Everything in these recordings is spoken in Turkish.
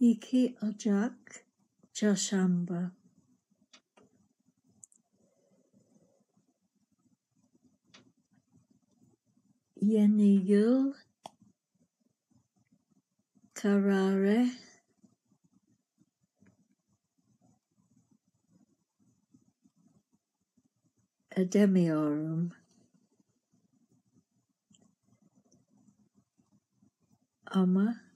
2 Ocak Çarşamba Yeni yıl kararı edemiyorum. Ama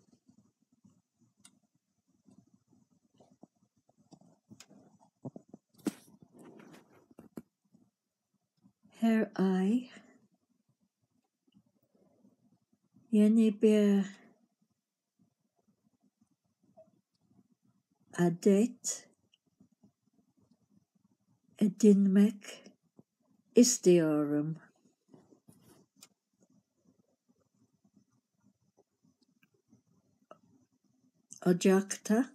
her ay yeni bir adet edinmek istiyorum. Ocakta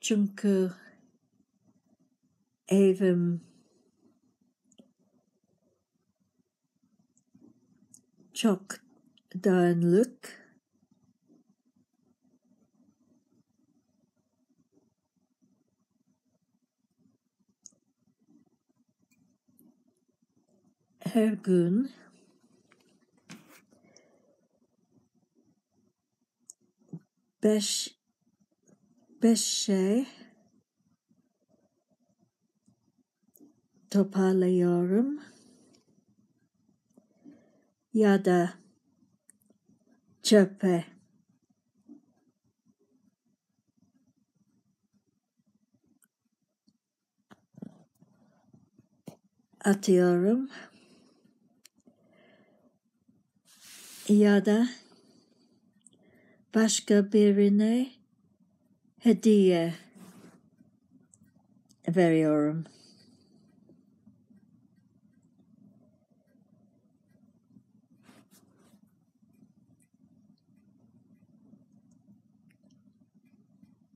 çünkü evim çok dağınık. Her gün beş beş şey toparlıyorum ya da çöpe atıyorum ya da başka birine hediye veriyorum.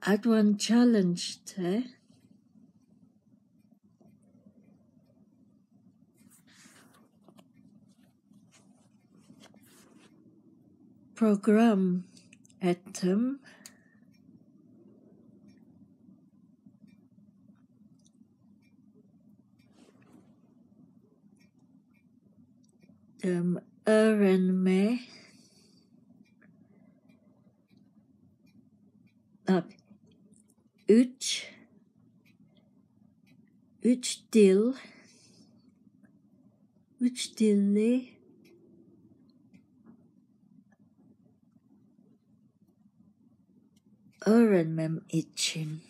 Adwan challenged her. Program atom um, me up üç üç dil üç dilli öğrenmem için.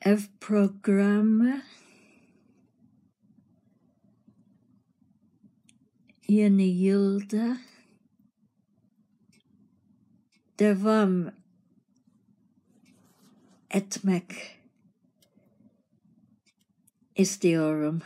Ev programı yeni yılda devam etmek istiyorum.